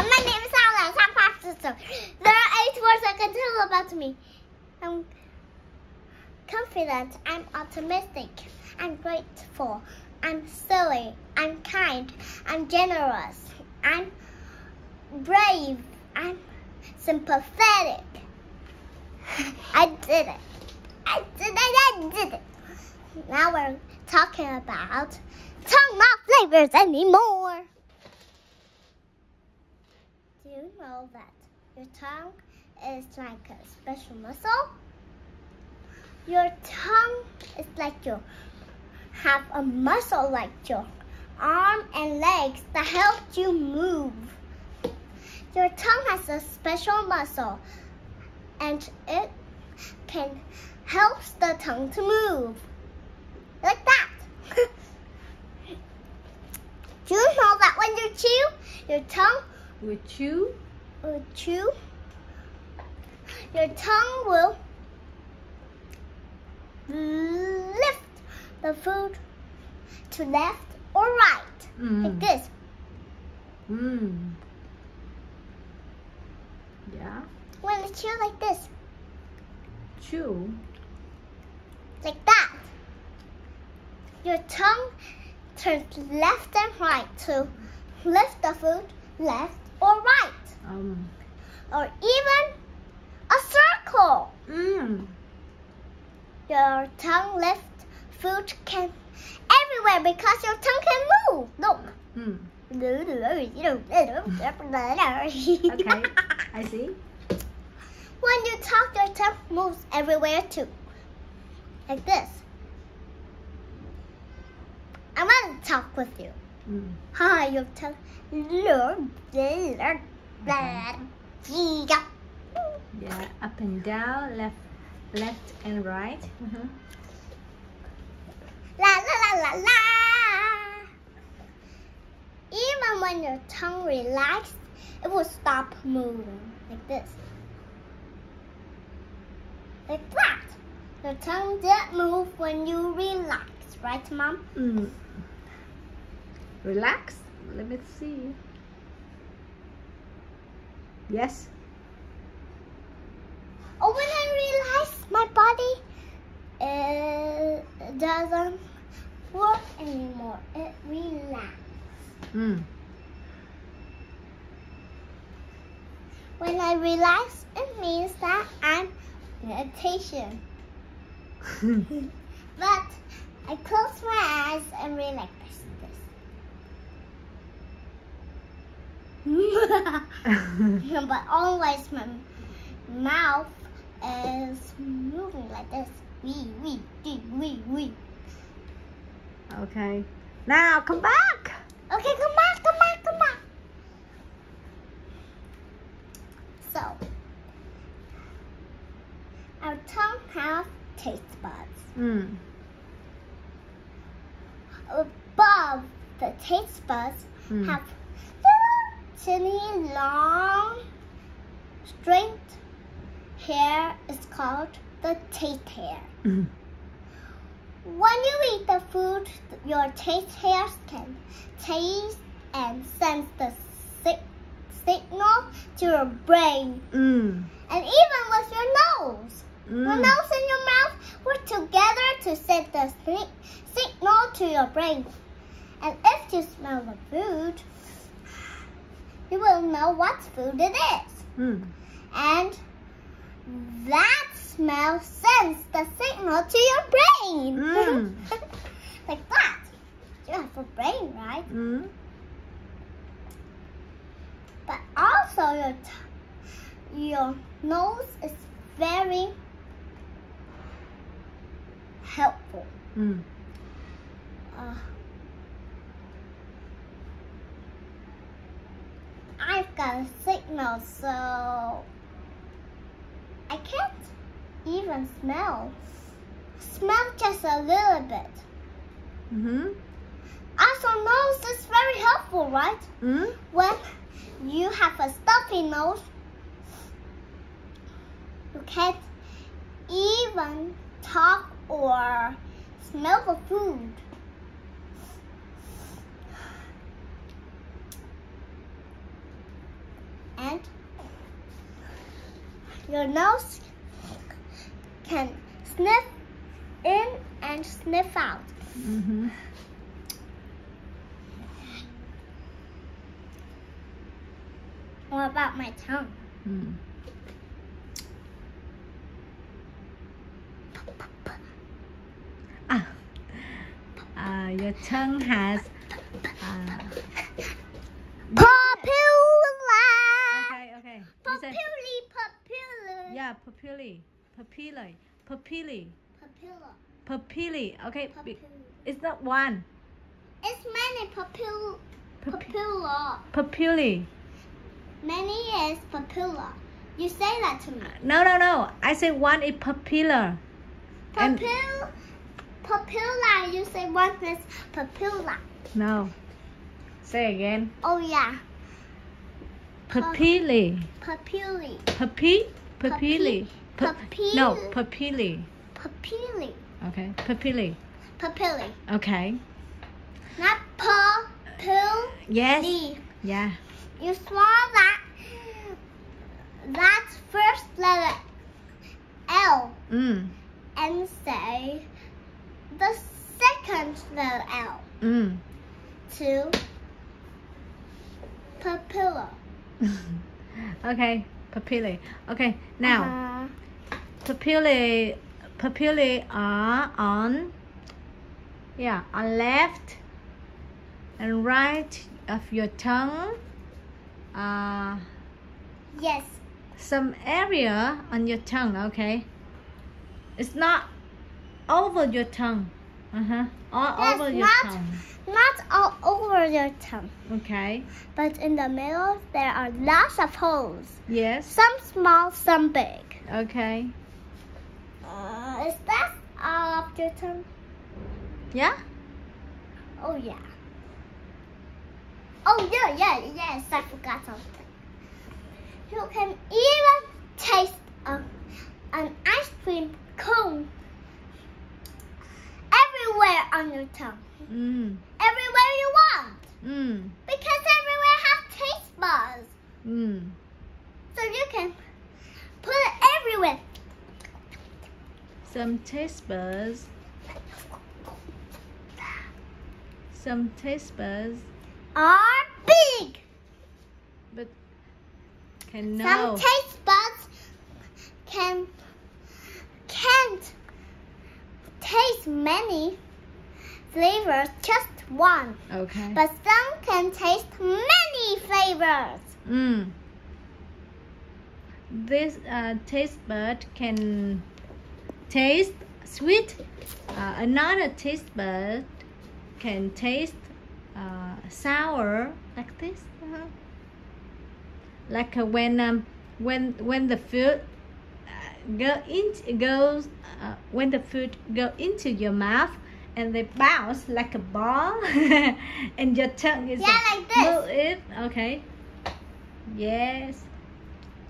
My name is Alex. I'm five sister. There are eight words I can tell about me. I'm confident. I'm optimistic. I'm grateful. I'm silly. I'm kind. I'm generous. I'm brave. I'm sympathetic. I did it. I did it. I did it. Now we're talking about tongue not flavors anymore. Do you know that your tongue is like a special muscle? Your tongue is like you have a muscle like your arm and legs that help you move. Your tongue has a special muscle and it can help the tongue to move. Like that. Do you know that when you chew, your tongue We chew. will chew, your tongue will lift the food to left or right, like Mm. this. Mm. Yeah. When you chew like this, Chew. like that, your tongue turns left and right to lift the food left or right, Um. or even a circle. Mm. Your tongue lifts food can everywhere because your tongue can move. Look. Mm. okay. Okay. I see. When you talk, your tongue moves everywhere too. Like this. I want to talk with you. Mm. Hi, your tongue. Yeah. Up and down, left, left and right. Mhm. La la la la la. Even when your tongue relaxes, it will stop moving like this. Like that. Your tongue didn't move when you relax, right, Mom? Mm. Relax. Let me see. Yes. Oh, when I realize my body uh, doesn't work anymore, it relaxes. Mm. When I relax, it means that I'm meditation. But I close my eyes and relax this. but always my mouth is moving like this. Wee, wee, wee, wee, wee. okay. Now come back. Okay, come back, come back, come back. So, our tongue have taste buds. Mm. Above the taste buds Mm. have little long straight hair is called the taste hair. Mm. When you eat the food, your taste hairs can taste and sense the si- signal to your brain. Mm. And even with your nose. Your Mm. nose and your mouth work together to send the si- signal to your brain. And if you smell the food, know what food it is. Mm. And that smell sends the signal to your brain. Mm. like that. You have a brain, right? Mm. But also your t- your nose is very helpful. Mm. Uh, got a signal, so I can't even smell. Smell just a little bit. Mm-hmm. Also, nose is very helpful, right? Mm -hmm. When you have a stuffy nose, you can't even talk or smell the food. Your nose can sniff in and sniff out. Mm-hmm. What about my tongue? Mm. Ah. Uh, your tongue has. Uh, Papilla. okay, okay. You said, Papilli, papilla. yeah, papillae, papillae, papillae, Papilla. papillae. Okay, Papilla. it's not one. It's many papill. Papi- Papilla. papillae. Many is papilla. You say that to me. No, no, no. I say one is papilla. And- Papill. Papilla. You say one is papilla. No. Say again. Oh yeah. Papillae. Papilli. Papi? Papillae. Pa- no, papillae. Papilli. Okay, papillae. Papilli. Okay. Not papilli. Yes. Yeah. You swallow that. That first letter L Mm. and say the second letter L Mm. to papilla. okay. Papillae. Okay. Now, Uh-huh. papillae, papillae are on, yeah, on left and right of your tongue. Uh, yes. some area on your tongue. Okay. It's not over your tongue. Uh huh. All Yes, over your not- tongue. Not all over your tongue, Okay. but in the middle there are lots of holes. Yes. Some small, some big. Okay. Uh, is that all of your tongue? Yeah. Oh yeah. Oh yeah, yeah, yes. I forgot something. You can even taste a, an ice cream cone everywhere on your tongue, Mm. everywhere you want, Mm. because everywhere has taste buds. Mm. So you can put it everywhere. Some taste buds. Some taste buds, Are big. but can Some taste buds can can't taste many flavors, just one. Okay. But some can taste many flavors. Mm. This uh, taste bud can taste sweet. Uh, another taste bud can taste uh, sour like this. Uh-huh. Like uh, when um, when when the food uh, go in goes uh, when the food go into your mouth and they bounce like a ball and your tongue is Yeah, like this. move it okay yes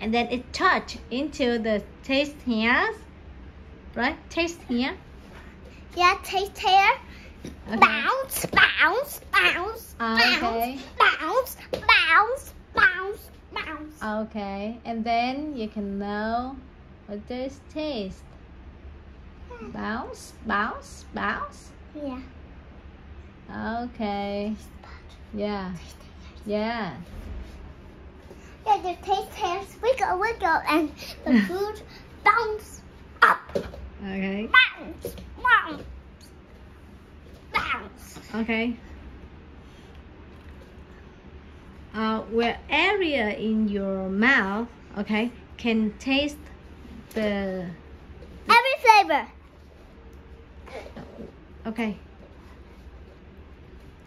and then it touch into the taste here right taste here Yeah, taste hair. okay. Bounce, bounce, ah, bounce, Okay. bounce, bounce, bounce, bounce. okay and then you can know what this taste bounce bounce bounce Yeah. okay yeah yeah Yeah, the taste hairs wiggle, wiggle, and the food bounce up. okay Bounce, bounce, bounce. Okay. Uh, where area in your mouth, okay, can taste the Every flavor. Okay.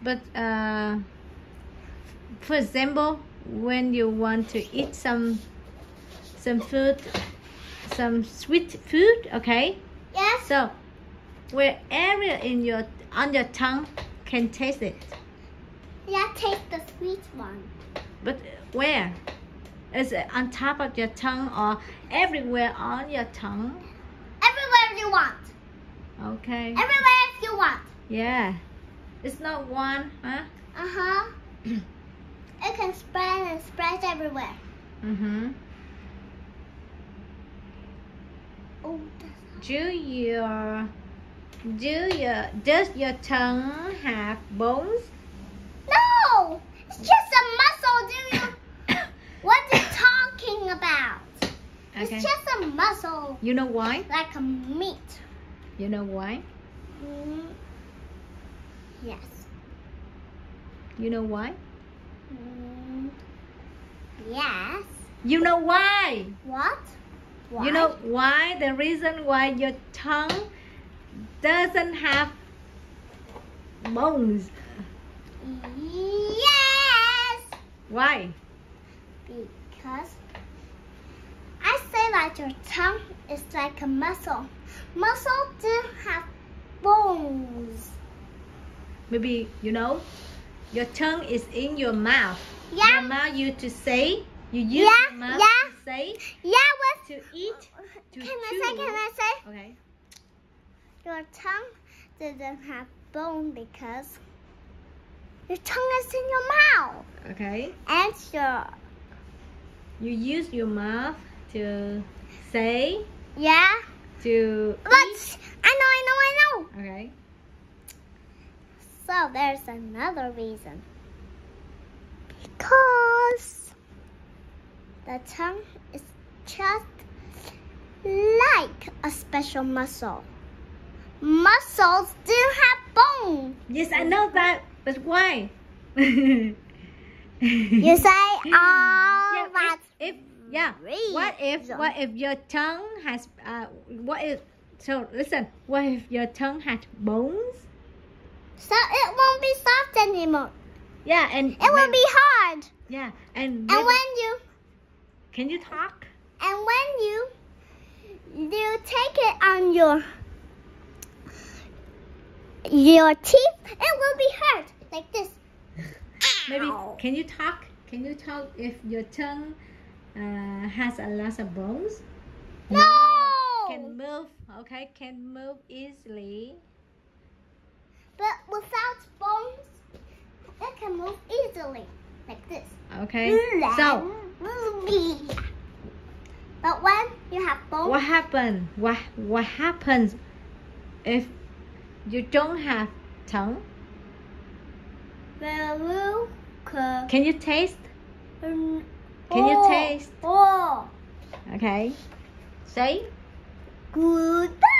But uh, for example, when you want to eat some some food, some sweet food, okay. Yes. So, where area in your on your tongue can taste it. Yeah, taste the sweet one. But where? Is it on top of your tongue or everywhere on your tongue? Everywhere you want. Okay. Everywhere you want. Yeah. It's not one, huh? Uh huh. it can spread and spread everywhere. Mm-hmm. Oh, that's Do your do your does your tongue have bones? No! It's just a muscle, do you? what are you talking about? Okay. It's just a muscle, You know why? like a meat. You know why? Mm. Yes. You know why? Mm. Yes. You know why? What? Why? You know why? The reason why your tongue doesn't have bones. Yes! Why? Because I say that your tongue is like a muscle. Muscle do have bones. Maybe you know your tongue is in your mouth. Yeah. Your mouth you to say. You use Yeah, your mouth yeah. to say, Yeah, what? to eat, to Can I say? Can I say? Okay. Your tongue doesn't have bone because your tongue is in your mouth Okay. and your You use your mouth to say, yeah. to But. I know, I know, I know. Okay. So there's another reason. Because the tongue is just like a special muscle. Muscles do have bones. Yes, I know that, but why? You say all yeah, that. if, if yeah, what if what if your tongue has uh what if so listen what if your tongue had bones? So it won't be soft anymore. Yeah, and It will be hard. yeah, and And when- when you can you talk? and when you you take it on your your teeth, it will be hurt like this. Maybe Ow. can you talk? Can you talk if your tongue uh, has a lot of bones? No. Can move, okay? Can move easily. But without bones, it can move easily like this. Okay. So but when you have bones, what happened? What what happens if you don't have tongue? the will can Can you taste? Can you oh, taste? Oh, Okay. Say goodbye.